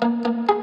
Música